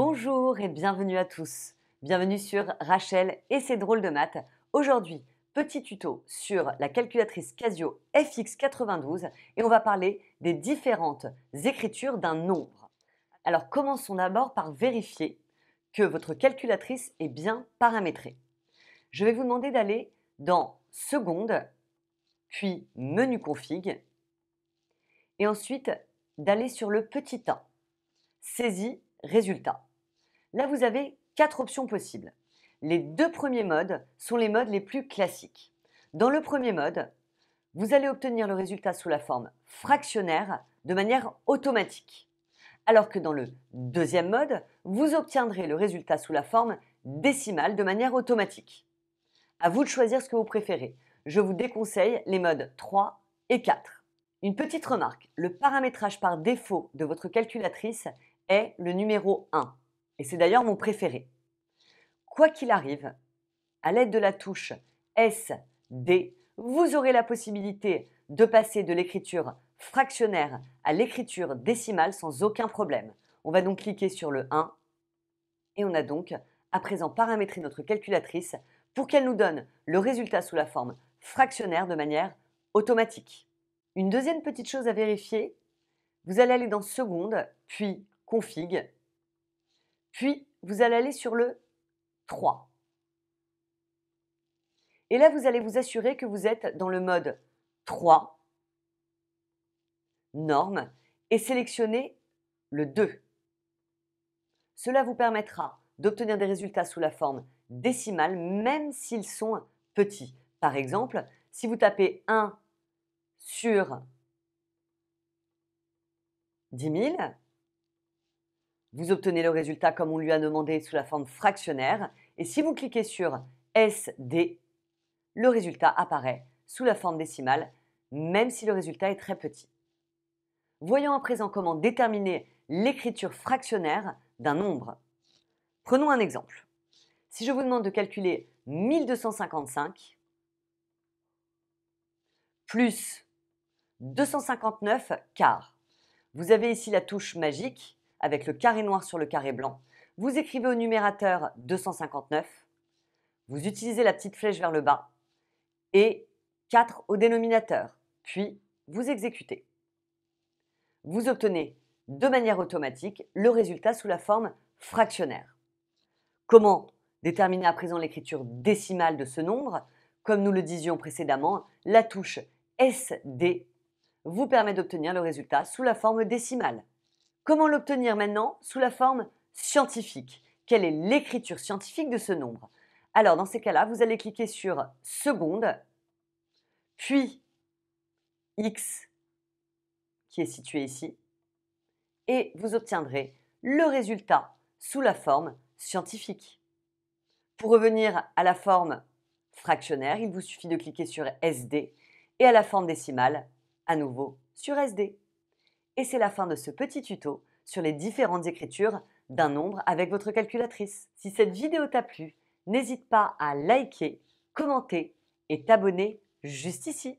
Bonjour et bienvenue à tous. Bienvenue sur Rachel et ses drôles de maths. Aujourd'hui, petit tuto sur la calculatrice Casio FX92 et on va parler des différentes écritures d'un nombre. Alors commençons d'abord par vérifier que votre calculatrice est bien paramétrée. Je vais vous demander d'aller dans Seconde, puis Menu config, et ensuite d'aller sur le petit 1, Saisie résultat. Là, vous avez quatre options possibles. Les deux premiers modes sont les modes les plus classiques. Dans le premier mode, vous allez obtenir le résultat sous la forme fractionnaire de manière automatique. Alors que dans le deuxième mode, vous obtiendrez le résultat sous la forme décimale de manière automatique. À vous de choisir ce que vous préférez. Je vous déconseille les modes 3 et 4. Une petite remarque, le paramétrage par défaut de votre calculatrice est le numéro 1. Et c'est d'ailleurs mon préféré. Quoi qu'il arrive, à l'aide de la touche S, D, vous aurez la possibilité de passer de l'écriture fractionnaire à l'écriture décimale sans aucun problème. On va donc cliquer sur le 1 et on a donc à présent paramétré notre calculatrice pour qu'elle nous donne le résultat sous la forme fractionnaire de manière automatique. Une deuxième petite chose à vérifier, vous allez aller dans Seconde, puis config. Puis, vous allez aller sur le 3. Et là, vous allez vous assurer que vous êtes dans le mode 3, norme, et sélectionner le 2. Cela vous permettra d'obtenir des résultats sous la forme décimale, même s'ils sont petits. Par exemple, si vous tapez 1 sur 10 000, vous obtenez le résultat comme on lui a demandé sous la forme fractionnaire. Et si vous cliquez sur SD, le résultat apparaît sous la forme décimale, même si le résultat est très petit. Voyons à présent comment déterminer l'écriture fractionnaire d'un nombre. Prenons un exemple. Si je vous demande de calculer 1255 plus 259 quarts, vous avez ici la touche magique avec le carré noir sur le carré blanc. Vous écrivez au numérateur 259, vous utilisez la petite flèche vers le bas et 4 au dénominateur, puis vous exécutez. Vous obtenez de manière automatique le résultat sous la forme fractionnaire. Comment déterminer à présent l'écriture décimale de ce nombre? Comme nous le disions précédemment, la touche SD vous permet d'obtenir le résultat sous la forme décimale. Comment l'obtenir maintenant? Sous la forme scientifique Quelle est l'écriture scientifique de ce nombre? Alors dans ces cas-là, vous allez cliquer sur seconde, puis x qui est situé ici, et vous obtiendrez le résultat sous la forme scientifique. Pour revenir à la forme fractionnaire, il vous suffit de cliquer sur SD et à la forme décimale, à nouveau sur SD. Et c'est la fin de ce petit tuto sur les différentes écritures d'un nombre avec votre calculatrice. Si cette vidéo t'a plu, n'hésite pas à liker, commenter et t'abonner juste ici.